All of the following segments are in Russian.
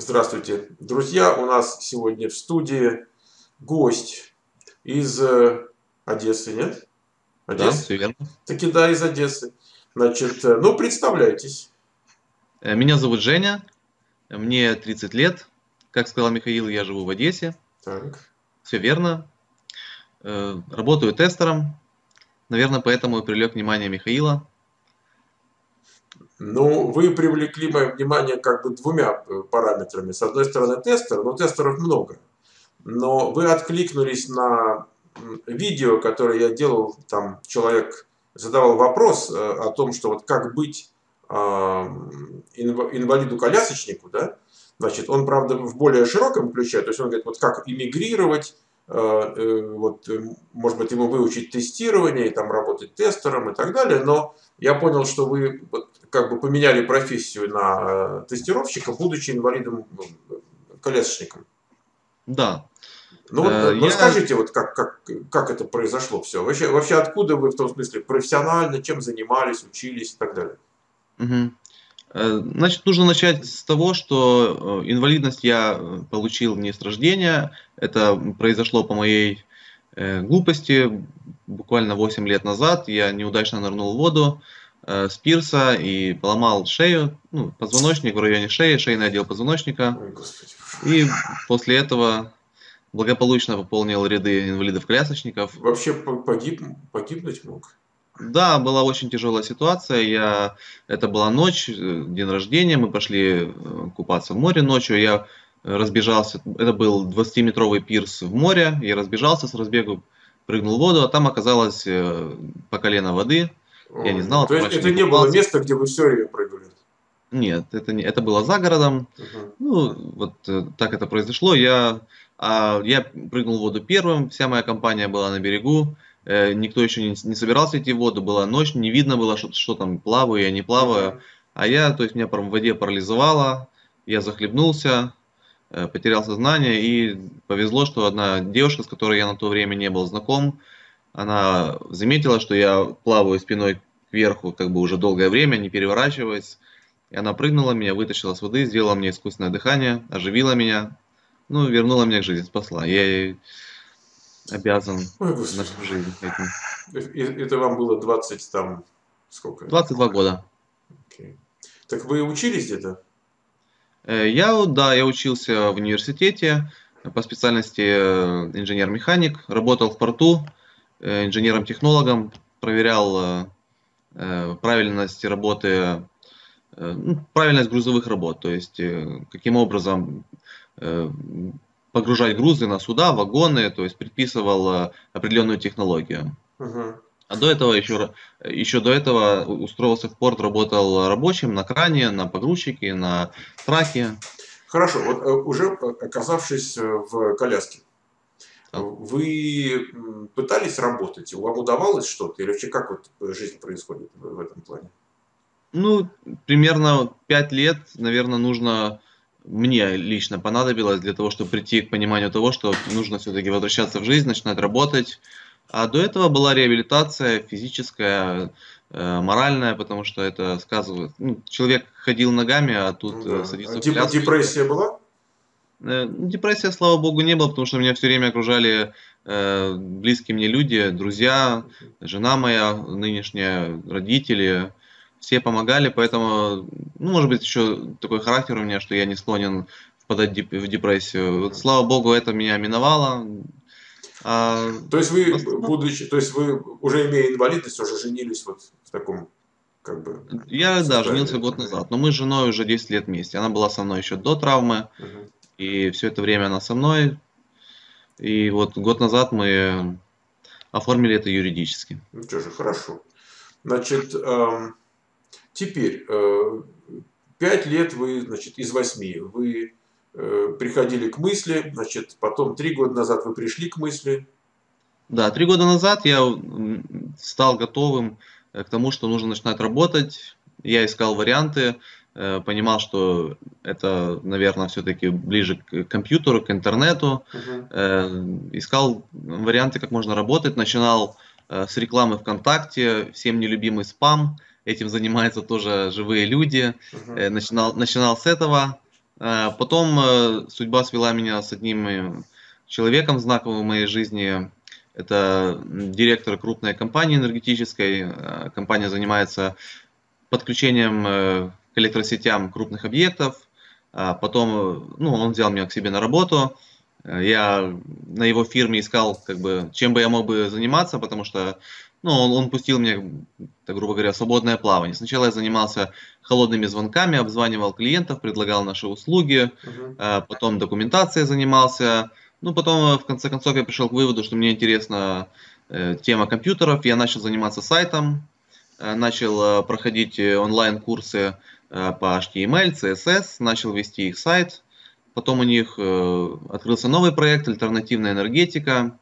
Здравствуйте, друзья! У нас сегодня в студии гость из э, Одессы, нет? Да, все верно. Таки да, из Одессы. Значит, э, ну, представляйтесь. Э, Меня зовут Женя, мне 30 лет. Как сказал Михаил, я живу в Одессе. Так. Все верно. Работаю тестером. Наверное, поэтому и привлек внимание Михаила. Ну, вы привлекли мое внимание как бы двумя э, параметрами. С одной стороны, тестер, но тестеров много. Но вы откликнулись на видео, которое я делал, там человек задавал вопрос э, о том, что вот как быть инва- инвалиду-колясочнику, да, значит, он, правда, в более широком ключе, то есть он говорит, вот как эмигрировать, э, вот, может быть, ему выучить тестирование, и там работать тестером и так далее, но я понял, что вы как бы поменяли профессию на э, тестировщика, будучи инвалидом-колясочником. Да, Ну вот Э, ну, я- расскажите, вот как, как, как это произошло все. Вообще, вообще откуда вы в том смысле профессионально, чем занимались, учились и так далее. Э, Значит, нужно начать с того, что э, инвалидность я э, получил не с рождения. Это произошло по моей э, глупости. Буквально 8 лет назад я неудачно нырнул в воду э, с пирса и поломал шею, ну, позвоночник в районе шеи, шейный отдел позвоночника. Ой, господи. И после этого благополучно пополнил ряды инвалидов-колясочников. Вообще по- погиб, погибнуть мог. Да, была очень тяжелая ситуация. Я, это была ночь, э, день рождения, мы пошли э, купаться в море ночью. Я э, разбежался, это был 20-метровый пирс в море, я разбежался с разбегу, прыгнул в воду, а там оказалось э, по колено воды. Я не знал, То есть это не было места, где вы все время прыгали. Нет, это, не, это было за городом. Мгм. Ну, вот э, так это произошло. Я, а, я прыгнул в воду первым, вся моя компания была на берегу. э, никто еще не, не собирался идти в воду, была ночь, не видно было, что, что там плаваю, я не плаваю. А я, то есть меня в воде парализовало, я захлебнулся, потерял сознание и повезло, что одна девушка, с которой я на то время не был знаком, она заметила, что я плаваю спиной кверху как бы уже долгое время, не переворачиваясь. И она прыгнула, меня вытащила с воды, сделала мне искусственное дыхание, оживила меня, ну, вернула меня к жизни, спасла. Я ей обязан Ой, господи. всю жизнь этим. И- Это вам было 20 там, сколько? 22 года. Окей. Так вы учились где-то? Э, Я, да, я учился в университете по специальности э, инженер-механик, работал в порту э, инженером-технологом, проверял э, э, правильность работы, э, ну, правильность грузовых работ, то есть э, каким образом э, погружать грузы на суда, вагоны, то есть предписывал э, определенную технологию. Мгм. А до этого еще, еще до этого устроился в порт, работал рабочим на кране, на погрузчике, на траке. Хорошо, вот э, уже оказавшись э, в коляске, Так. вы пытались работать? Вам удавалось что-то? Или вообще как вот жизнь происходит в в этом плане? Ну, примерно 5 лет, наверное, нужно, мне лично понадобилось для того, чтобы прийти к пониманию того, что нужно все-таки возвращаться в жизнь, начинать работать. А до этого была реабилитация физическая, э, моральная, потому что это сказывает. Ну, человек ходил ногами, а тут Ну э, да. садится А в деп- коляску. депрессия была? Э, ну, Депрессия, слава богу, не было, потому что меня все время окружали э, близкие мне люди, друзья, жена моя нынешняя, родители, все помогали, поэтому, ну, может быть, еще такой характер у меня, что я не склонен впадать в депрессию. Вот, слава богу, это меня миновало. А, То есть вы, основном- будучи, то есть вы уже имея инвалидность, уже женились вот в таком, как бы... я, да, женился год назад, но мы с женой уже 10 лет вместе. Она была со мной еще до травмы, Мгм. и все это время она со мной. И вот год назад мы оформили это юридически. Ну что же, хорошо. Значит, эм, теперь, э, пять лет вы, значит, из восьми, вы э, приходили к мысли, значит, потом три года назад вы пришли к мысли. Да, три года назад я стал готовым э, к тому, что нужно начинать работать. Я искал варианты, э, понимал, что это, наверное, все-таки ближе к компьютеру, к интернету. Э, Искал варианты, как можно работать. Начинал э, с рекламы ВКонтакте, всем нелюбимый спам. Этим занимаются тоже живые люди. Э, Начинал, начинал с этого. А, потом э, судьба свела меня с одним человеком знаковым в моей жизни. Это директор крупной компании энергетической. Компания занимается подключением к электросетям крупных объектов. Потом ну, он взял меня к себе на работу. Я на его фирме искал, как бы, чем бы я мог бы заниматься, потому что ну, он, он пустил мне, так грубо говоря, свободное плавание. Сначала я занимался холодными звонками, обзванивал клиентов, предлагал наши услуги, uh-huh. потом документацией занимался. Ну, потом, в конце концов, я пришел к выводу, что мне интересна э, тема компьютеров. Я начал заниматься сайтом, э, начал э, проходить онлайн-курсы э, по HTML, CSS, начал вести их сайт. Потом у них э, открылся новый проект «Альтернативная энергетика».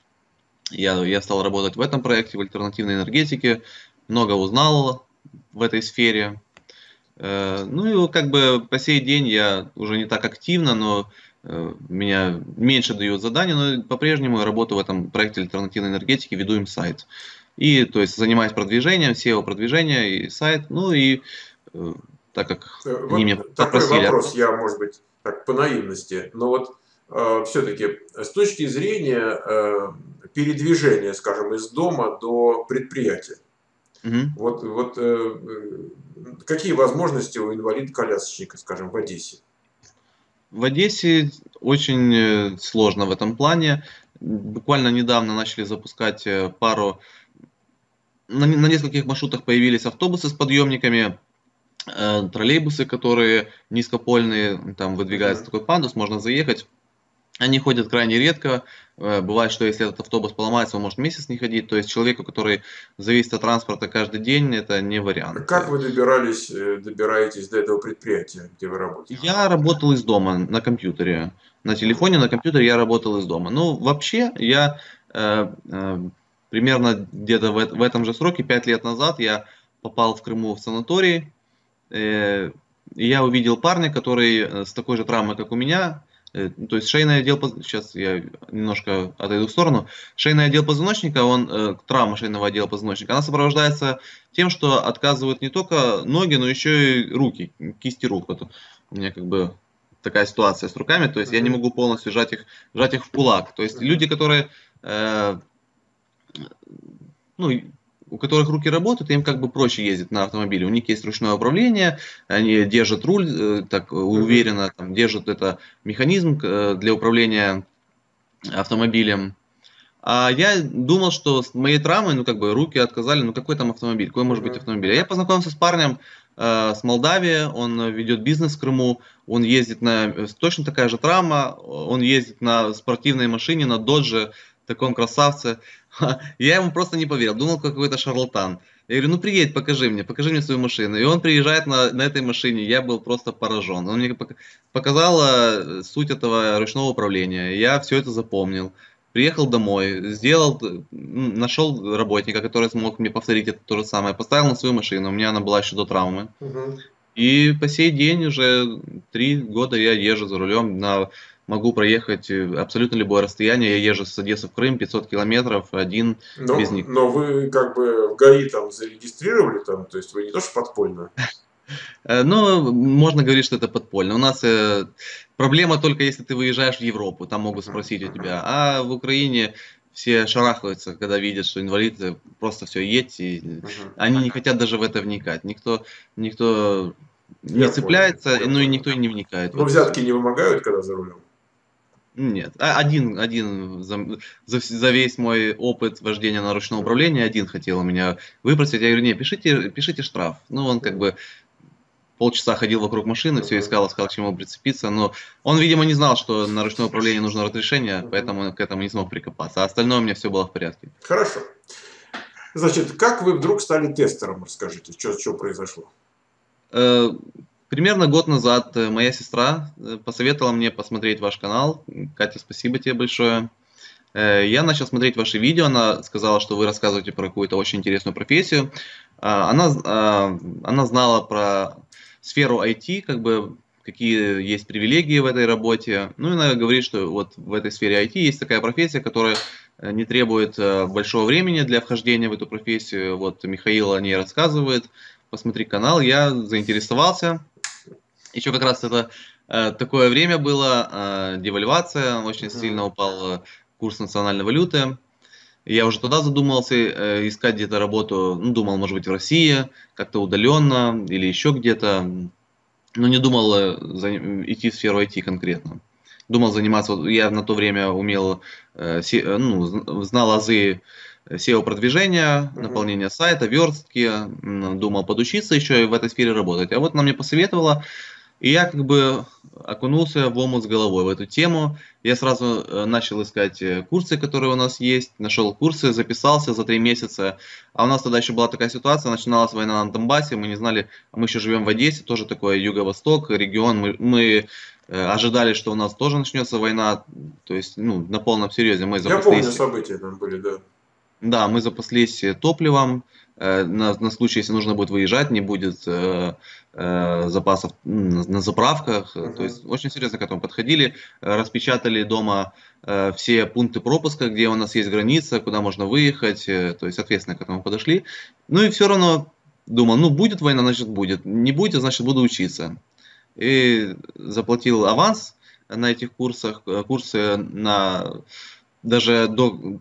Я, я стал работать в этом проекте, в альтернативной энергетике, много узнал в этой сфере. Э, ну и как бы по сей день я уже не так активно, но э, меня меньше дают заданий, но по-прежнему я работаю в этом проекте альтернативной энергетики, веду им сайт. И то есть занимаюсь продвижением, SEO продвижения и сайт, ну и э, так как вот они меня такой попросили. вопрос, я, может быть, так по наивности, но вот все-таки с точки зрения э, передвижения, скажем, из дома до предприятия. Угу. Вот, вот э, какие возможности у инвалид-колясочника, скажем, в Одессе? В Одессе очень э, сложно в этом плане. Буквально недавно начали запускать э, пару... На, на нескольких маршрутах появились автобусы с подъемниками, э, троллейбусы, которые низкопольные, там выдвигается mm-hmm. такой пандус, можно заехать. Они ходят крайне редко. Э, бывает, что если этот автобус поломается, он может месяц не ходить. То есть человеку, который зависит от транспорта каждый день, это не вариант. Как вы добирались, э, добираетесь до этого предприятия, где вы работаете? Я работал из дома на компьютере. На телефоне, на компьютере я работал из дома. Ну, вообще, я э, э, примерно где-то в, в этом же сроке, 5 лет назад, я попал в Крыму в санаторий. Э, и я увидел парня, который э, с такой же травмой, как у меня, то есть шейный отдел, сейчас я немножко отойду в сторону, шейный отдел позвоночника, он, э, травма шейного отдела позвоночника, она сопровождается тем, что отказывают не только ноги, но еще и руки, кисти рук. Вот у меня как бы такая ситуация с руками, то есть я не могу полностью сжать их, сжать их в кулак. То есть люди, которые э, ну, у которых руки работают, им как бы проще ездить на автомобиле. У них есть ручное управление, они держат руль э, так уверенно, там, держат это механизм э, для управления автомобилем. А я думал, что с моей травмой, ну как бы руки отказали, ну какой там автомобиль, какой может быть автомобиль. А я познакомился с парнем э, с Молдавии, он ведет бизнес в Крыму, он ездит на, точно такая же травма, он ездит на спортивной машине, на додже, таком красавце. Я ему просто не поверил, думал какой-то шарлатан. Я говорю, ну приедь, покажи мне, покажи мне свою машину. И он приезжает на, на этой машине, я был просто поражен. Он мне показал э, суть этого ручного управления, я все это запомнил. Приехал домой, сделал, нашел работника, который смог мне повторить это то же самое, поставил на свою машину, у меня она была еще до травмы. Угу. И по сей день уже три года я езжу за рулем на могу проехать э, абсолютно любое расстояние. Я езжу с Одессы в Крым 500 километров, один но, без них. Но вы как бы в ГАИ там зарегистрировали, там, то есть вы не то что подпольно? Э, ну, можно говорить, что это подпольно. У нас э, проблема только если ты выезжаешь в Европу, там могут спросить у тебя. А в Украине все шарахаются, когда видят, что инвалиды просто все едь, и они не хотят даже в это вникать. Никто, никто не Я цепляется, понял, ну и никто и не вникает. Но взятки не вымогают, когда за рулем? Нет, а, один, один за, за, за весь мой опыт вождения на ручном управлении, один хотел у меня выпросить. Я говорю, не, пишите, пишите штраф. Ну, он как бы полчаса ходил вокруг машины, все искал, искал, к чему прицепиться, но он, видимо, не знал, что на ручное управление нужно разрешение, поэтому к этому не смог прикопаться. А остальное у меня все было в порядке. Хорошо. Значит, как вы вдруг стали тестером, расскажите, что, что произошло? Э, Примерно год назад э, моя сестра э, посоветовала мне посмотреть ваш канал. Катя, спасибо тебе большое. Э, я начал смотреть ваши видео, она сказала, что вы рассказываете про какую-то очень интересную профессию. А, она, а, она знала про сферу IT, как бы какие есть привилегии в этой работе. Ну и она говорит, что вот в этой сфере IT есть такая профессия, которая не требует большого времени для вхождения в эту профессию. Вот Михаил о ней рассказывает. Посмотри канал, я заинтересовался еще как раз это Э, такое время было, э, девальвация, очень Мгм. сильно упал э, курс национальной валюты. Я уже тогда задумался э, искать где-то работу, ну, думал, может быть, в России, как-то удаленно или еще где-то, но не думал э, идти в сферу IT конкретно. Думал заниматься, вот я на то время умел, э, се- э, ну, зн- знал азы SEO-продвижения, Мгм. наполнения сайта, верстки, думал подучиться еще и в этой сфере работать. А вот она мне посоветовала, и я как бы окунулся в омут с головой в эту тему. Я сразу э, начал искать э, курсы, которые у нас есть, нашел курсы, записался за три месяца. А у нас тогда еще была такая ситуация, начиналась война на Донбассе, мы не знали, а мы еще живем в Одессе, тоже такой юго-восток, регион. Мы, мы э, ожидали, что у нас тоже начнется война, то есть ну, на полном серьезе мы Я помню, запаслись. события там были, да. Да, мы запаслись топливом на, на случай, если нужно будет выезжать, не будет э, запасов м, на, заправках. Э, То есть очень серьезно к этому подходили, э, распечатали дома э, все пункты пропуска, где у нас есть граница, куда можно выехать, э, то есть ответственно к этому подошли. Ну и все равно думал, ну будет война, значит будет, не будет, значит буду учиться. И заплатил аванс на этих курсах, э, курсы на даже до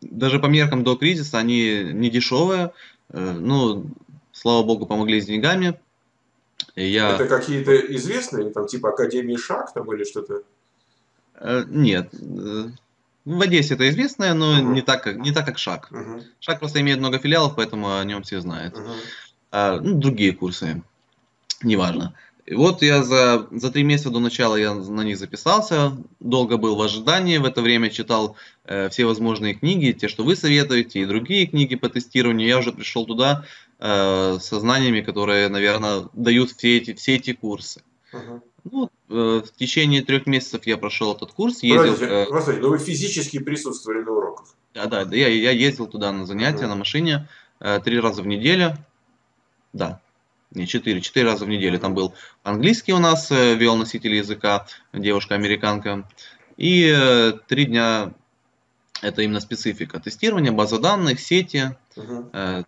даже по меркам до кризиса они не дешевые. Э, Ну, слава богу, помогли с деньгами. Я... Это какие-то известные, там, типа Академии Шаг там или что-то? Э, Нет. э, В Одессе это известное, но Мгм. не так, как, не так, как Шаг. Мгм, Шаг просто имеет много филиалов, поэтому о нем все знают. мгм. А, ну, другие курсы, неважно. И вот я за, за три месяца до начала я на них записался, долго был в ожидании, в это время читал э, все возможные книги, те, что вы советуете, и другие книги по тестированию. Я уже пришел туда э, со знаниями, которые, наверное, дают все эти, все эти курсы. Мгм. Ну, э, в течение трех месяцев я прошел этот курс, ездил... Э, подождите, но вы физически присутствовали на уроках? да, да, да, я, я ездил туда на занятия Мгм. на машине э, три раза в неделю. Да, не четыре, четыре раза в неделю. Там был английский у нас, э, вел носитель языка, девушка-американка. И э, три дня это именно специфика тестирования, база данных, сети. Мгм. э,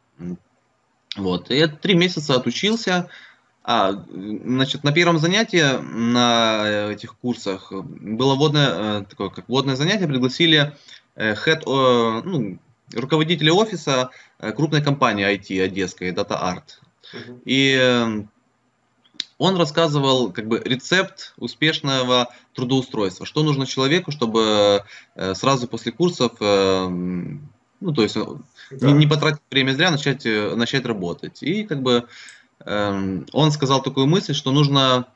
вот. И я три месяца отучился. А, значит, на первом занятии на этих курсах было водное, э, такое как водное занятие, пригласили э, head, ну, руководителя офиса э, крупной компании IT одесской, Data Art. Мгм. И э, он рассказывал как бы рецепт успешного трудоустройства. Что нужно человеку, чтобы сразу после курсов, э, м, ну то есть э, Да. не, не потратить время зря, начать, э, начать работать. И как бы эм, он сказал такую мысль, что нужно,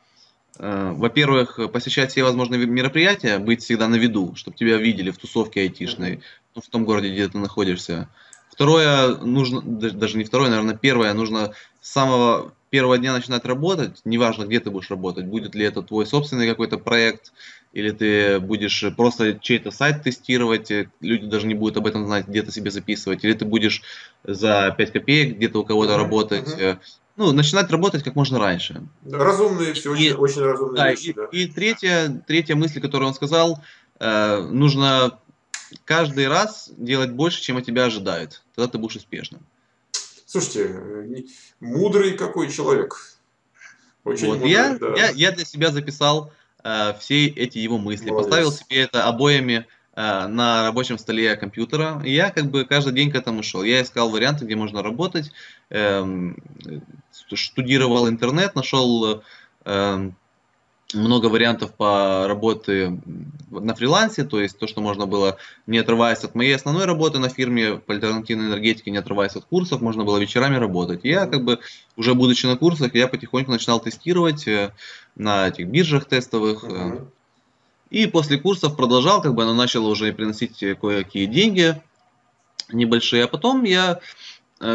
э, во-первых, посещать все возможные мероприятия, быть всегда на виду, чтобы тебя видели в тусовке айтишной, ну, в том городе, где ты находишься. Второе, нужно, да- даже не второе, наверное, первое, нужно с самого первого дня начинать работать, неважно, где ты будешь работать, будет ли это твой собственный какой-то проект, или ты будешь просто чей-то сайт тестировать, э, люди даже не будут об этом знать, где-то себе записывать, или ты будешь за 5 копеек где-то у кого-то Мгм, работать. э, Ну, начинать работать как можно раньше. Разумные все, И- очень, очень разумные Да, вещи, и, да. и третья, третья мысль, которую он сказал, э, нужно каждый раз делать больше, чем от тебя ожидают. Тогда ты будешь успешным. Слушайте, э, мудрый какой человек. Очень Вот, мудрый, я, да. я, я для себя записал э, все эти его мысли, Молодец. поставил себе это обоями э, на рабочем столе компьютера. И я как бы каждый день к этому шел. Я искал варианты, где можно работать, эм, ст- штудировал интернет, нашел эм, много вариантов по работе на фрилансе, то есть то, что можно было, не отрываясь от моей основной работы на фирме по альтернативной энергетике, не отрываясь от курсов, можно было вечерами работать. И Я как бы уже будучи на курсах, я потихоньку начинал тестировать э, на этих биржах тестовых. э. И после курсов продолжал, как бы оно начало уже приносить э, кое-какие деньги небольшие. А потом я э,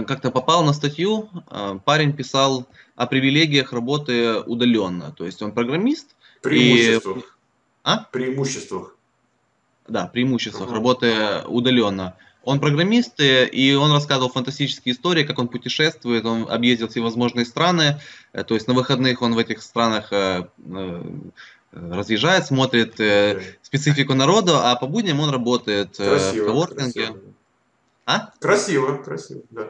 как-то попал на статью, э, парень писал о привилегиях работы удаленно. То есть он программист, Преимуществах. А? Преимуществах. да, преимуществах Мгм. работы удаленно. Он программист, э, и он рассказывал фантастические истории, как он путешествует, он объездил все возможные страны, э, то есть на выходных он в этих странах э, э, разъезжает, смотрит э, специфику народа, а по будням он работает э, в Красиво. коворкинге. Красиво. А? Красиво, красиво, да.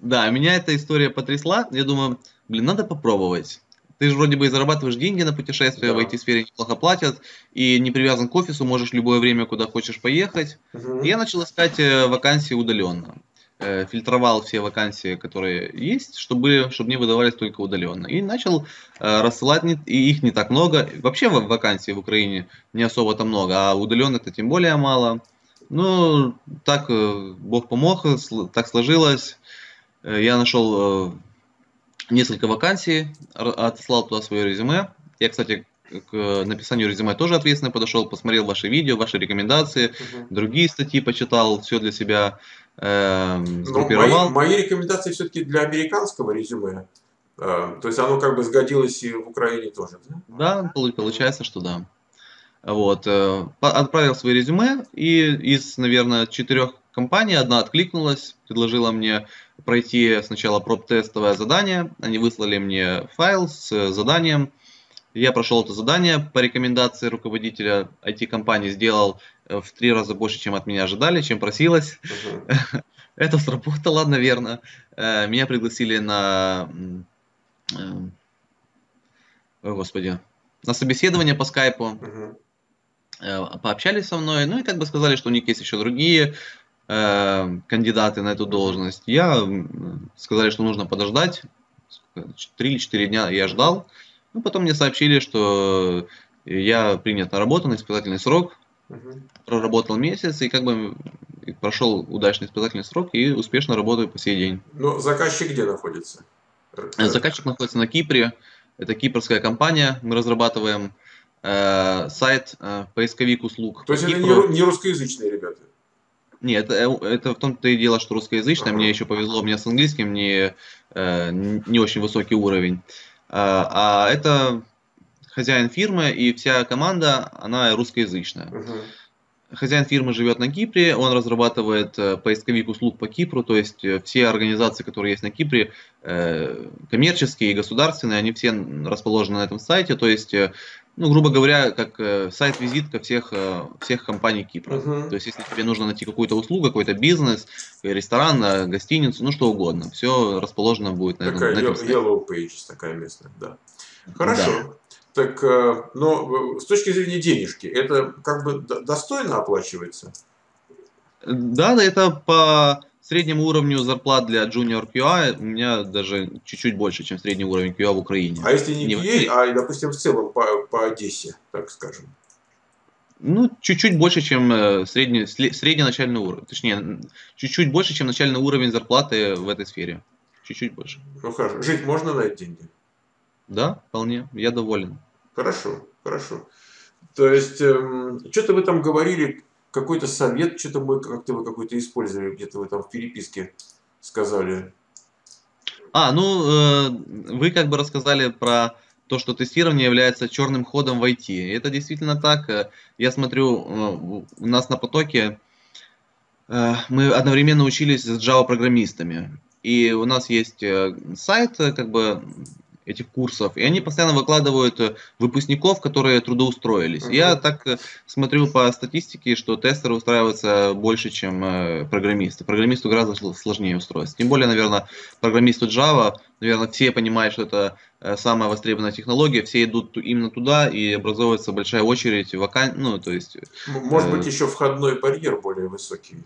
Да, меня эта история потрясла. Я думаю, блин, надо попробовать. ты же вроде бы и зарабатываешь деньги на путешествия, да. в IT-сфере неплохо платят, и не привязан к офису, можешь любое время куда хочешь поехать. Угу. И я начал искать э, вакансии удаленно. Э, фильтровал все вакансии, которые есть, чтобы, чтобы мне выдавались только удаленно. И начал э, рассылать, не, и их не так много. Вообще вакансий в Украине не особо-то много, а удаленных-то тем более мало. Ну, так э, Бог помог, так сложилось. Э, я нашел э, несколько вакансий, отослал туда свое резюме. Я, кстати, к написанию резюме тоже ответственно подошел, посмотрел ваши видео, ваши рекомендации, угу. другие статьи почитал, все для себя э, сгруппировал. Мои, мои рекомендации все-таки для американского резюме. Э, то есть оно как бы сгодилось и в Украине тоже, да? Да, получается, что да. Вот, э, отправил свои резюме, и из, наверное, четырех компаний одна откликнулась, предложила мне пройти сначала проб-тестовое задание. Они выслали мне файл с заданием. Я прошел это задание по рекомендации руководителя IT-компании, сделал э, в три раза больше, чем от меня ожидали, чем просилось. Uh-huh. Это сработало, наверное. Э, меня пригласили на... О, Господи. На собеседование по скайпу. Uh-huh. Пообщались со мной. Ну и как бы сказали, что у них есть еще другие э, кандидаты на эту должность. Я сказали, что нужно подождать. Три или четыре дня я ждал. Ну, потом мне сообщили, что я принят на работу на испытательный срок. Угу. Проработал месяц и как бы прошел удачный испытательный срок и успешно работаю по сей день. Но заказчик где находится? Э, заказчик находится на Кипре. Это кипрская компания. Мы разрабатываем э, сайт, э, поисковик услуг. То есть это не, не русскоязычные ребята? Нет, это, это в том-то и дело, что русскоязычное. Ага. Мне еще повезло, у меня с английским не, э, не очень высокий уровень. А, а это хозяин фирмы, и вся команда, она русскоязычная. Ага. Хозяин фирмы живет на Кипре, он разрабатывает э, поисковик услуг по Кипру, то есть э, все организации, которые есть на Кипре, коммерческие и государственные, они все расположены на этом сайте, то есть ну, грубо говоря, как э, сайт-визитка всех, э, всех компаний Кипра. Uh-huh. То есть, если тебе нужно найти какую-то услугу, какой-то бизнес, ресторан, э, гостиницу, ну, что угодно, все расположено будет на такая на этом сайте. Yellow Page, такая местная, да. Хорошо. Да. Так, но с точки зрения денежки, это как бы достойно оплачивается? Да, это по среднему уровню зарплат для Junior QA у меня даже чуть-чуть больше, чем средний уровень QA в Украине. А если не, не QA, а, допустим, в целом по, по Одессе, так скажем? Ну, чуть-чуть больше, чем э, средний, средний начальный уровень. Точнее, чуть-чуть больше, чем начальный уровень зарплаты в этой сфере. Чуть-чуть больше. Ну хорошо. Жить можно на эти деньги? Да, вполне. Я доволен. Хорошо, хорошо. То есть, эм, что-то вы там говорили, какой-то совет, что-то мы как-то вы какой-то использовали, где-то вы там в переписке сказали. А, ну, э, вы как бы рассказали про то, что тестирование является черным ходом в IT. Это действительно так. Я смотрю, э, у нас на потоке э, мы одновременно учились с Java-программистами. И у нас есть э, сайт, как бы этих курсов, и они постоянно выкладывают э, выпускников, которые трудоустроились. Uh-huh. Я так э, смотрю по статистике, что тестеры устраиваются больше, чем э, программисты. Программисту гораздо сложнее устроиться. Тем более, наверное, программисту Java, наверное, все понимают, что это самая востребованная технология, все идут именно туда, и образовывается большая очередь вакан... ну, то есть... Может быть, еще входной барьер более высокий.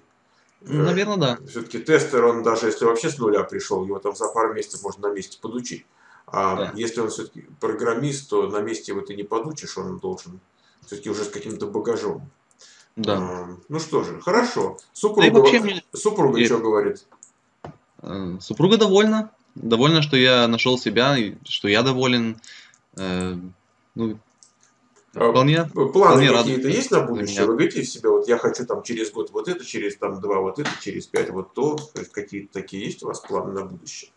Наверное, да. Все-таки тестер, он даже если вообще с нуля пришел, его там за пару месяцев можно на месте подучить. А да. если он все-таки программист, то на месте его ты не подучишь, он должен все-таки уже с каким-то багажом. Да. А, ну что же, хорошо. Супруга, да вообще мне... супруга и... что говорит? Э, супруга довольна. Довольна, что я нашел себя, что я доволен. Э, ну, а вполне, Планы какие-то есть на будущее? Вы говорите в себе, вот я хочу там через год вот это, через там два вот это, через пять вот то. То есть какие-то такие есть у вас планы на будущее?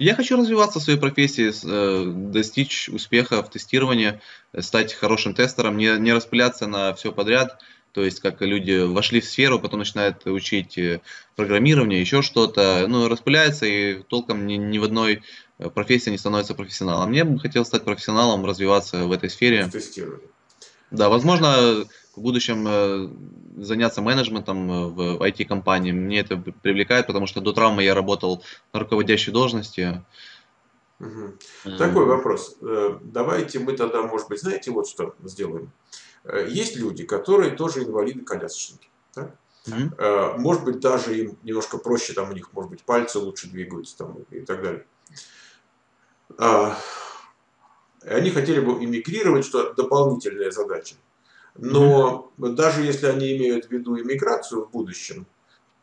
Я хочу развиваться в своей профессии, э, достичь успеха в тестировании, стать хорошим тестером, не, не распыляться на все подряд. То есть, как люди вошли в сферу, потом начинают учить э, программирование, еще что-то, ну, распыляется и толком ни, ни в одной э, профессии не становится профессионалом. Мне бы хотелось стать профессионалом, развиваться в этой сфере. Тестирование. Да, возможно, в будущем э, заняться менеджментом э, в IT-компании. Мне это привлекает, потому что до травмы я работал на руководящей должности. Угу. Такой вопрос. Э, давайте мы тогда, может быть, знаете, вот что сделаем. Э, есть люди, которые тоже инвалиды-колясочники. Да? Угу. Может быть, даже им немножко проще, там у них, может быть, пальцы лучше двигаются там, и так далее. А, они хотели бы иммигрировать, что дополнительная задача. Но mm даже если они имеют в виду иммиграцию в будущем,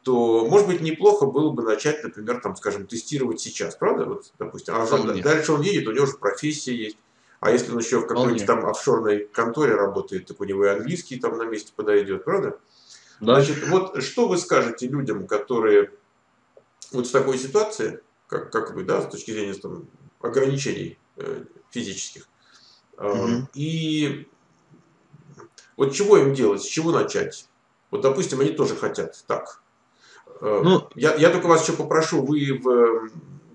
то, может быть, неплохо было бы начать, например, там, скажем, тестировать сейчас, правда? Вот, допустим, а Вполне. дальше он едет, у него же профессия есть. А если он еще в какой-нибудь там офшорной конторе работает, так у него и английский там на месте подойдет, правда? Да. Значит, вот что вы скажете людям, которые вот в такой ситуации, как, как вы, да, с точки зрения там, ограничений э, физических, mm и вот чего им делать, с чего начать? Вот, допустим, они тоже хотят так. Э, ну, я, я только вас еще попрошу, вы в,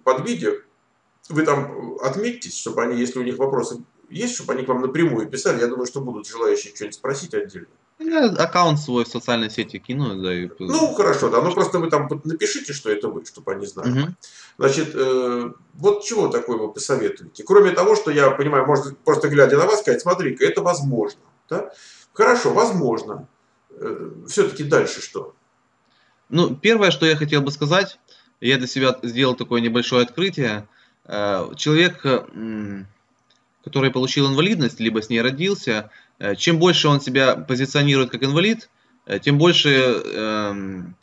под видео, вы там отметьтесь, чтобы они, если у них вопросы есть, чтобы они к вам напрямую писали. Я думаю, что будут желающие что-нибудь спросить отдельно. Я аккаунт свой в социальной сети кину. Да, и... Ну, хорошо, да. Ну, просто вы там напишите, что это вы, чтобы они знали. Угу. Значит, э, вот чего такое вы посоветуете? Кроме того, что я понимаю, может просто глядя на вас сказать, смотри-ка, это возможно. Да? Хорошо, возможно. Э, Все-таки дальше что? Ну, первое, что я хотел бы сказать, я для себя сделал такое небольшое открытие. Э, человек, который получил инвалидность, либо с ней родился, э, чем больше он себя позиционирует как инвалид, тем больше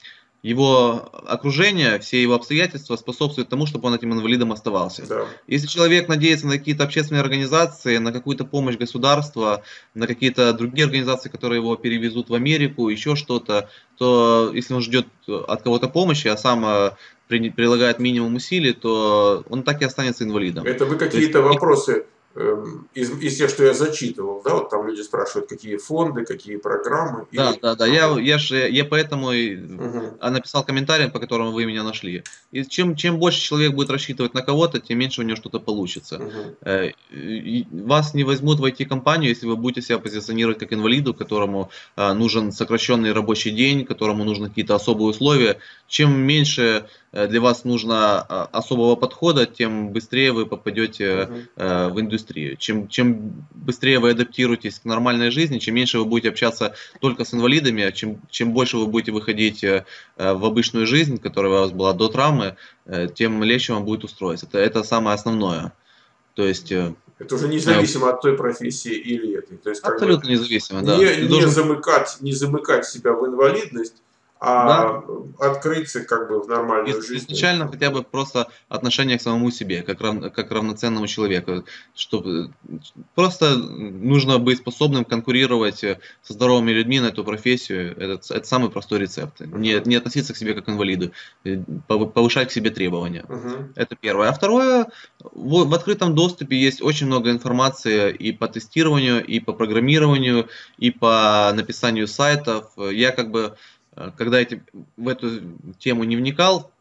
его окружение, все его обстоятельства способствуют тому, чтобы он этим инвалидом оставался. Да. Если человек надеется на какие-то общественные организации, на какую-то помощь государства, на какие-то другие организации, которые его перевезут в Америку, еще что-то, то если он ждет от кого-то помощи, а сам э, прилагает минимум усилий, то он так и останется инвалидом. Это вы какие-то вопросы из, из тех, что я зачитывал, да, вот там люди спрашивают, какие фонды, какие программы. Да, и... да, да, я, я, же, я поэтому угу. написал комментарий, по которому вы меня нашли. И чем, чем больше человек будет рассчитывать на кого-то, тем меньше у него что-то получится. Угу. Вас не возьмут в IT-компанию, если вы будете себя позиционировать как инвалиду, которому э, нужен сокращенный рабочий день, которому нужны какие-то особые условия. Чем меньше для вас нужно а, особого подхода, тем быстрее вы попадете uh-huh. в индустрию. Чем, чем быстрее вы адаптируетесь к нормальной жизни, чем меньше вы будете общаться только с инвалидами, а чем, чем больше вы будете выходить э, в обычную жизнь, которая у вас была до травмы, тем легче вам будет устроиться. Это, это самое основное. То есть, это уже независимо э, от той профессии или этой. То есть, Абсолютно бы, независимо, да. Не, не, должен... замыкать, не замыкать себя в инвалидность, а да. открыться как бы в нормальную жизнь. Изначально хотя бы просто отношение к самому себе, как, рав, как равноценному человеку. Чтобы, просто нужно быть способным конкурировать со здоровыми людьми на эту профессию. Это, это самый простой рецепт. Uh-huh. Не, не относиться к себе как к инвалиду, э, повышать к себе требования. Uh-huh. Это первое. А второе, в, в открытом доступе есть очень много информации и по тестированию, и по программированию, и по написанию сайтов. Я как бы Э, когда я в эту тему не вникал,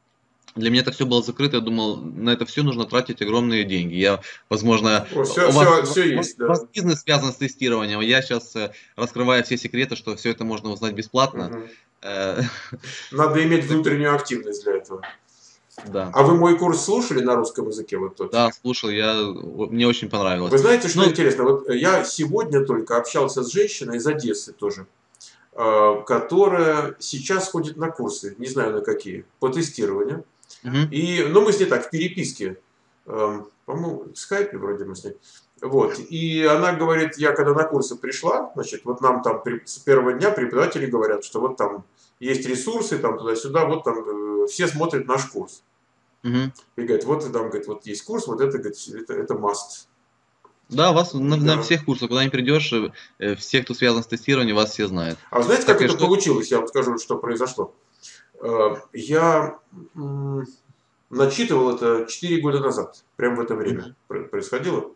для меня это все было закрыто, я думал, на это все нужно тратить огромные деньги. Я, возможно, О, все, у вас, все, все есть, да. у вас бизнес связан с тестированием, я сейчас э, раскрываю все секреты, что все это можно узнать бесплатно. Угу. Надо иметь внутреннюю активность для этого. Да. А вы мой курс слушали на русском языке? Вот тот? Да, слушал, я, мне очень понравилось. Вы знаете, что ну, интересно? Вот я сегодня только общался с женщиной из Одессы тоже. Э, которая сейчас ходит на курсы, не знаю на какие, по тестированию. Угу. И, ну, мы с ней так в переписке, эм, по-моему, в скайпе вроде мы с ней. Вот. И она говорит, я когда на курсы пришла, значит, вот нам там с первого дня преподаватели говорят, что вот там есть ресурсы, там туда-сюда, вот там э, все смотрят наш курс. Угу. И говорят, вот там, говорит, вот есть курс, вот это, говорит, это, это must. Да, вас на, да. на всех курсах, куда не придешь, э, все, кто связан с тестированием, вас все знают. А знаете, как так это что... получилось? Я вам скажу, что произошло. Э, я начитывал это 4 года назад, прямо в это время mm-hmm. происходило.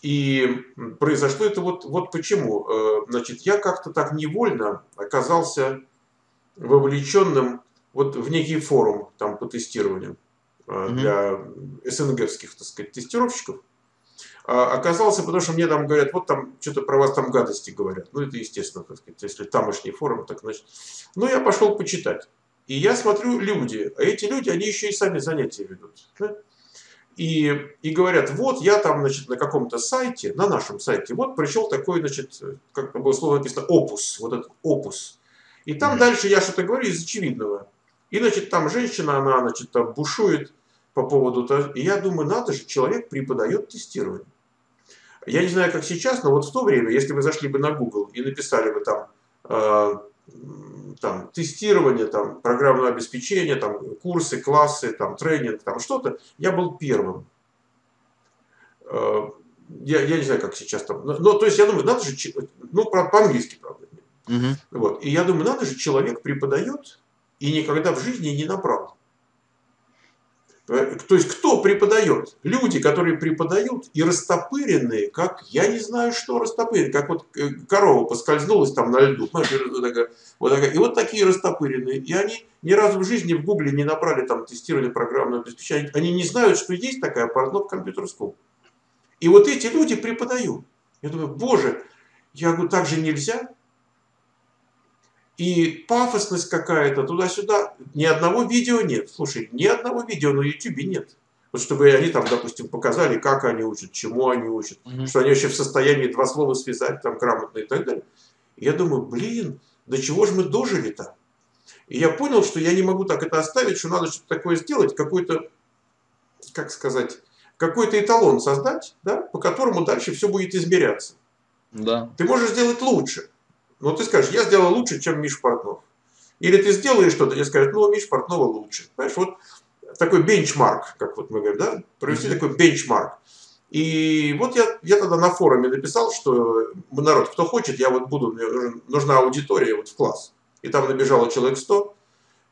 И произошло это вот, вот почему. Э, значит, я как-то так невольно оказался вовлеченным вот в некий форум там по тестированию mm-hmm. для СНГских, так сказать, тестировщиков. А, оказался, потому что мне там говорят, вот там что-то про вас там гадости говорят. Ну, это естественно, так сказать, если тамошний форум, так значит. Ну, я пошел почитать. И я смотрю, люди, а эти люди, они еще и сами занятия ведут. Да? и, и говорят, вот я там, значит, на каком-то сайте, на нашем сайте, вот пришел такой, значит, как было слово написано, опус, вот этот опус. И там mm-hmm. дальше я что-то говорю из очевидного. И, значит, там женщина, она, значит, там бушует по поводу того, и я думаю, надо же, человек преподает тестирование. Я не знаю, как сейчас, но вот в то время, если вы зашли бы на Google и написали бы там, э, там тестирование, там, программное обеспечение, там, курсы, классы, там, тренинг, там, что-то, я был первым. Э, я, я не знаю, как сейчас там. Но, но то есть я думаю, надо же, ну, по-английски, правда. Угу. Вот. И я думаю, надо же, человек преподает и никогда в жизни не направлен. То есть кто преподает? Люди, которые преподают и растопыренные, как я не знаю, что растопыренные, как вот э, корова поскользнулась там на льду. Вот такая. И вот такие растопыренные. И они ни разу в жизни в Гугле не набрали там тестирование программного обеспечения. Они не знают, что есть такая аппаратура в компьютерском. И вот эти люди преподают. Я думаю, боже, я говорю, так же нельзя. И пафосность какая-то туда-сюда. Ни одного видео нет. Слушай, ни одного видео на YouTube нет. Вот чтобы они там, допустим, показали, как они учат, чему они учат, угу. что они вообще в состоянии два слова связать там грамотно и так далее. И я думаю, блин, до чего же мы дожили-то? И я понял, что я не могу так это оставить, что надо что-то такое сделать, какой-то, как сказать, какой-то эталон создать, да, по которому дальше все будет измеряться. Да. Ты можешь сделать лучше. Но ты скажешь, я сделал лучше, чем Миш Портнов. Или ты сделаешь что-то, и скажешь, ну, Миш Портнова лучше. Понимаешь, вот такой бенчмарк, как вот мы говорим, да, провести mm-hmm. такой бенчмарк. И вот я, я тогда на форуме написал, что народ, кто хочет, я вот буду, мне нужна аудитория вот в класс. И там набежало человек 100.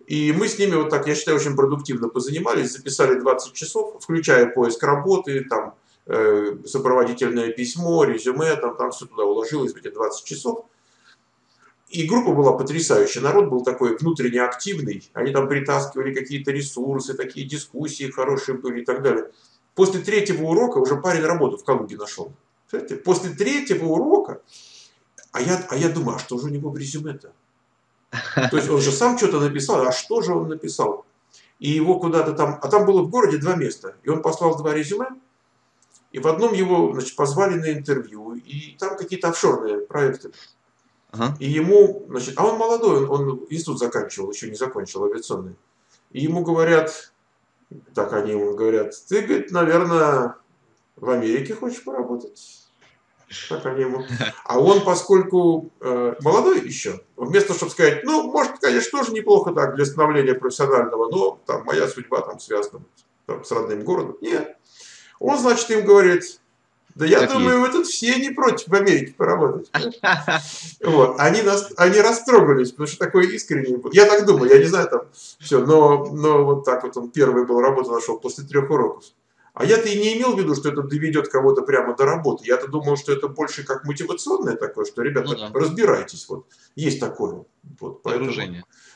И мы с ними вот так, я считаю, очень продуктивно позанимались, записали 20 часов, включая поиск работы, там, э, сопроводительное письмо, резюме, там, там все туда уложилось в эти 20 часов. И группа была потрясающая. Народ был такой внутренне активный. Они там притаскивали какие-то ресурсы, такие дискуссии хорошие были и так далее. После третьего урока уже парень работу в Калуге нашел. Знаете, после третьего урока, а я, а я думаю, а что же у него в резюме-то? То есть он же сам что-то написал, а что же он написал? И его куда-то там, а там было в городе два места. И он послал два резюме, и в одном его значит, позвали на интервью, и там какие-то офшорные проекты. Ага. И ему, значит, а он молодой, он, он институт заканчивал, еще не закончил авиационный. И ему говорят, так они ему говорят, ты, говорит, наверное, в Америке хочешь поработать? Так они ему. А он, поскольку э, молодой еще, вместо чтобы сказать, ну, может, конечно, тоже неплохо так для становления профессионального, но там моя судьба там связана там, с родным городом. Нет. Он, значит, им говорит, да я как думаю, есть. вы тут все не против в Америке поработать. Вот. Они, нас, они растрогались, потому что такой искренний был. Я так думаю, я не знаю там все, но, но вот так вот он первый был, работу нашел после трех уроков. А я-то и не имел в виду, что это доведет кого-то прямо до работы. Я-то думал, что это больше как мотивационное такое, что, ребята, ну, да. разбирайтесь. Вот. Есть такое. Вот, поэтому,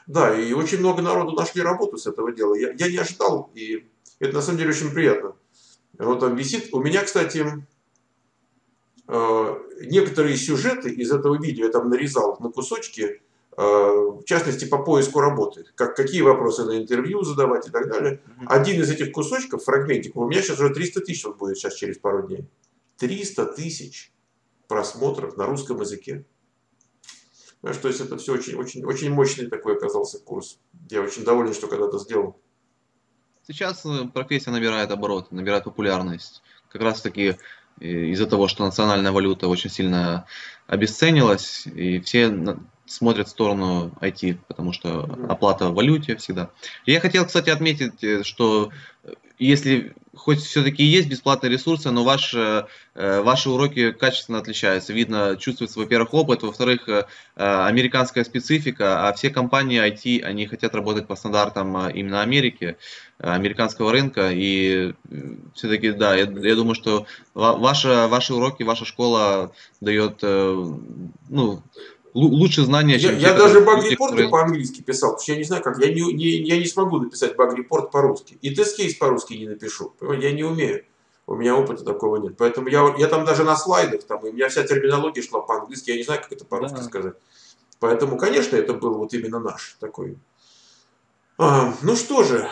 Да, и очень много народу нашли работу с этого дела. Я, я не ожидал, и это на самом деле очень приятно. Вот там висит. У меня, кстати, некоторые сюжеты из этого видео я там нарезал на кусочки, э, в частности по поиску работы, как, какие вопросы на интервью задавать и так далее. Один из этих кусочков, фрагментиков, у меня сейчас уже 300 тысяч будет сейчас через пару дней. 300 тысяч просмотров на русском языке. Знаешь, то есть это все очень, очень, очень мощный такой оказался курс. Я очень доволен, что когда-то сделал. Сейчас э, профессия набирает оборот, набирает популярность. Как раз таки из-за того, что национальная валюта очень сильно обесценилась, и все смотрят в сторону IT, потому что оплата в валюте всегда. Я хотел, кстати, отметить, э, что если хоть все-таки есть бесплатные ресурсы, но ваши, э, ваши уроки качественно отличаются. Видно, чувствуется, во-первых, опыт, во-вторых, э, американская специфика, а все компании IT, они хотят работать по стандартам именно Америки, американского рынка, и все-таки, да, я, я думаю, что ваша, ваши уроки, ваша школа дает, ну, лучше знания, чем Я, я даже баг-репорты которые... по-английски писал, потому что я не знаю как, я не, не, я не смогу написать баг-репорт по-русски. И тест-кейс по-русски не напишу, я не умею. У меня опыта такого нет. Поэтому я, я там даже на слайдах, там, у меня вся терминология шла по-английски, я не знаю, как это по-русски да. сказать. Поэтому, конечно, это был вот именно наш такой. А, ну что же,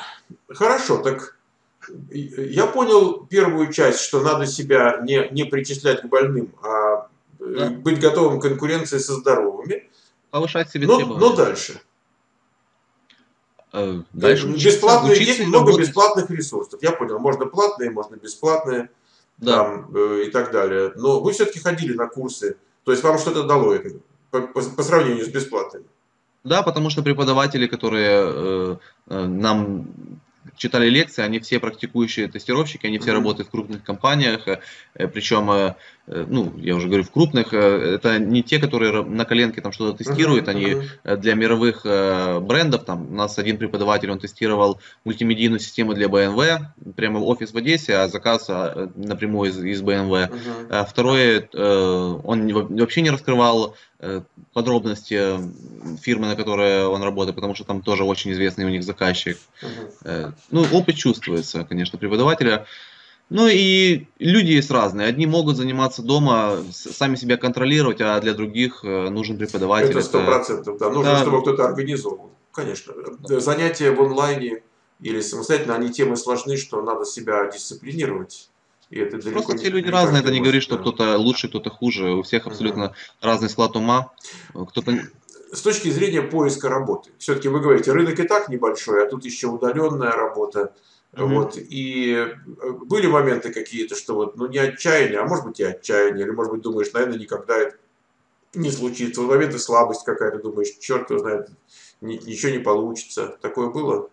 хорошо, так я понял первую часть, что надо себя не, не причислять к больным, а да. быть готовым к конкуренции со здоровыми. Повышать себе но, но дальше. Э, дальше бесплатные, учиться, есть много работать. бесплатных ресурсов. Я понял, можно платные, можно бесплатные да. там, э, и так далее. Но вы все-таки ходили на курсы, то есть вам что-то дало это по, по, по сравнению с бесплатными. Да, потому что преподаватели, которые э, э, нам читали лекции, они все практикующие тестировщики, они все mm-hmm. работают в крупных компаниях, э, причем, э, э, ну, я уже говорю, в крупных, это не те, которые на коленке там что-то тестируют, mm-hmm. они для мировых брендов, там, у нас один преподаватель, он тестировал мультимедийную систему для BMW, прямо офис в Одессе, а заказ напрямую из, из BMW. Mm-hmm. Второй, он вообще не раскрывал подробности фирмы, на которой он работает, потому что там тоже очень известный у них заказчик. Uh-huh. Ну, опыт чувствуется, конечно, преподавателя. Ну и люди есть разные. Одни могут заниматься дома, сами себя контролировать, а для других э, нужен преподаватель. Это сто процентов, да. Нужно, да. чтобы кто-то организовал. Конечно. Занятия в онлайне или самостоятельно, они темы сложны, что надо себя дисциплинировать. И это Просто все люди разные, это не говорит, что кто-то лучше, кто-то хуже. У всех абсолютно угу. разный склад ума. Кто-то с точки зрения поиска работы. Все-таки вы говорите, рынок и так небольшой, а тут еще удаленная работа. Mm-hmm. Вот. И э, были моменты какие-то, что вот, ну не отчаяние, а может быть и отчаяние, или может быть думаешь, наверное, никогда это не случится. Вот моменты слабость какая-то, думаешь, черт его знает, ничего не получится. Такое было?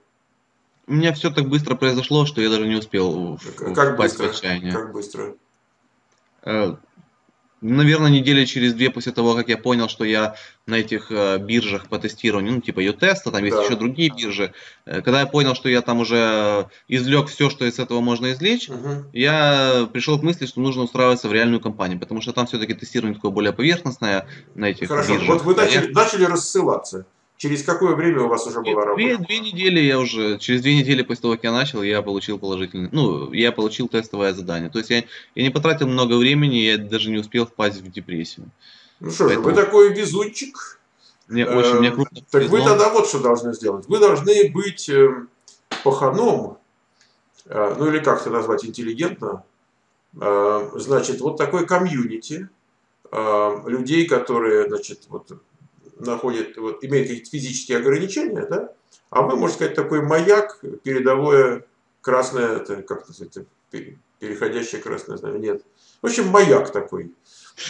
У меня все так быстро произошло, что я даже не успел как быстро? в отчаяние. Как быстро? Наверное, недели через две после того, как я понял, что я на этих э, биржах по тестированию, ну, типа Ютеста, там есть да. еще другие биржи. Э, когда я понял, что я там уже извлек все, что из этого можно извлечь, угу. я пришел к мысли, что нужно устраиваться в реальную компанию, потому что там все-таки тестирование такое более поверхностное на этих Хорошо, биржах. вот вы начали, я... начали рассылаться. Через какое время у вас уже была работа? Две, две недели я уже, через две недели после того, как я начал, я получил положительный, ну, я получил тестовое задание. То есть я, я не потратил много времени, я даже не успел впасть в депрессию. Ну что Поэтому... же, вы такой везунчик. Мне очень, мне крупно Так вы тогда вот что должны сделать. Вы должны быть э, паханом, э, ну или как это назвать интеллигентно, э, значит, вот такой комьюнити людей, которые, значит, вот находит, вот, имеет какие-то физические ограничения, да, а вы, можно сказать, такой маяк, передовое красное, это, как называется, переходящее красное знамя, нет. В общем, маяк такой.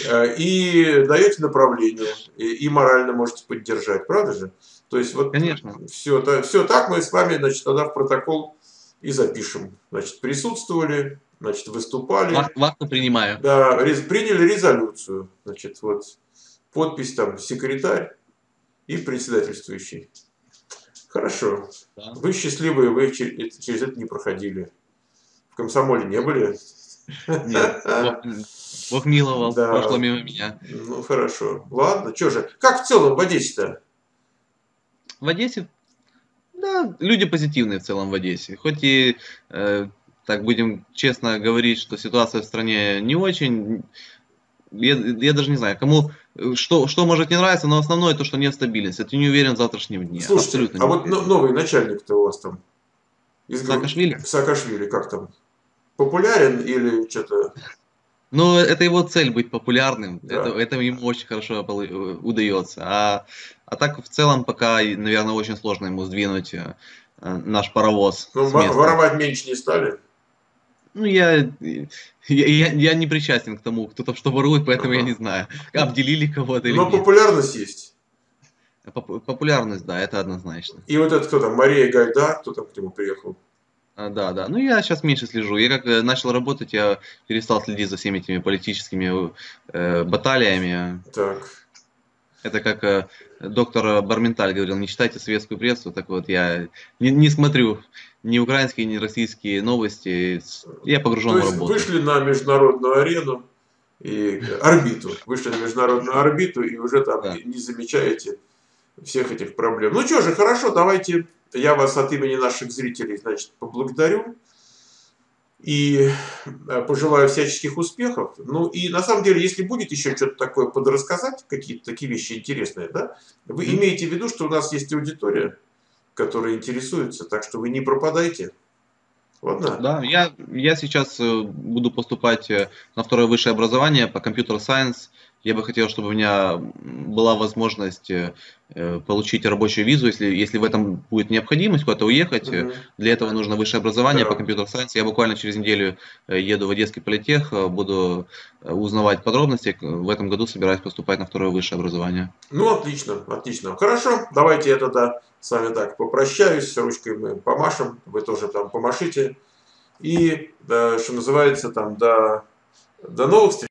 Э, и даете направление, и, и морально можете поддержать, правда же? То есть вот Конечно. Все, да, все так мы с вами, значит, тогда в протокол и запишем. Значит, присутствовали, значит, выступали. Вахту принимаю. Да, приняли резолюцию. Значит, вот подпись там секретарь и председательствующий. Хорошо. Да. Вы счастливые, вы через это не проходили. В комсомоле не были? Нет, Бог, миловал, да. прошло мимо меня. Ну, хорошо. Ладно, что же. Как в целом в Одессе-то? В Одессе? Да, люди позитивные в целом в Одессе. Хоть и, э, так будем честно говорить, что ситуация в стране не очень. Я, я даже не знаю, кому что, что может не нравиться, но основное то, что нет стабильности. Ты не уверен в завтрашнем дне. Слушайте, Абсолютно а вот новый начальник-то у вас там? Из... Саакашвили? Саакашвили, как там? Популярен или что-то? Ну, это его цель быть популярным. Да. Это, это ему очень хорошо удается. А, а так в целом пока, наверное, очень сложно ему сдвинуть э, наш паровоз. Ну, воровать меньше не стали? Ну, я, я, я, я не причастен к тому, кто там что ворует, поэтому ага. я не знаю, обделили кого-то или Но нет. популярность есть. популярность, да, это однозначно. И вот это кто там, Мария Гайда, кто там к нему приехал? А, да, да. Ну, я сейчас меньше слежу. Я как э, начал работать, я перестал следить за всеми этими политическими э, баталиями. Так. Это как э, доктор Барменталь говорил, не читайте советскую прессу, так вот я не, не смотрю ни украинские, ни российские новости. Я погружен То в работу. Вышли на международную арену и орбиту. Вышли на международную орбиту и уже там да. не замечаете всех этих проблем. Ну что же, хорошо, давайте я вас от имени наших зрителей, значит, поблагодарю и э, пожелаю всяческих успехов. Ну и на самом деле, если будет еще что-то такое подрассказать, какие-то такие вещи интересные, да, вы имеете в виду, что у нас есть аудитория, которые интересуются, так что вы не пропадайте. Ладно? Да, я, я сейчас э, буду поступать э, на второе высшее образование по компьютер сайенс. Я бы хотел, чтобы у меня была возможность э, получить рабочую визу, если, если в этом будет необходимость куда-то уехать. Угу. Для этого нужно высшее образование да. по компьютер сайенс. Я буквально через неделю еду в Одесский политех, буду узнавать подробности. В этом году собираюсь поступать на второе высшее образование. Ну, отлично, отлично. Хорошо, давайте я тогда с вами так попрощаюсь, ручкой мы помашем, вы тоже там помашите. И, да, что называется, там, до, до новых встреч.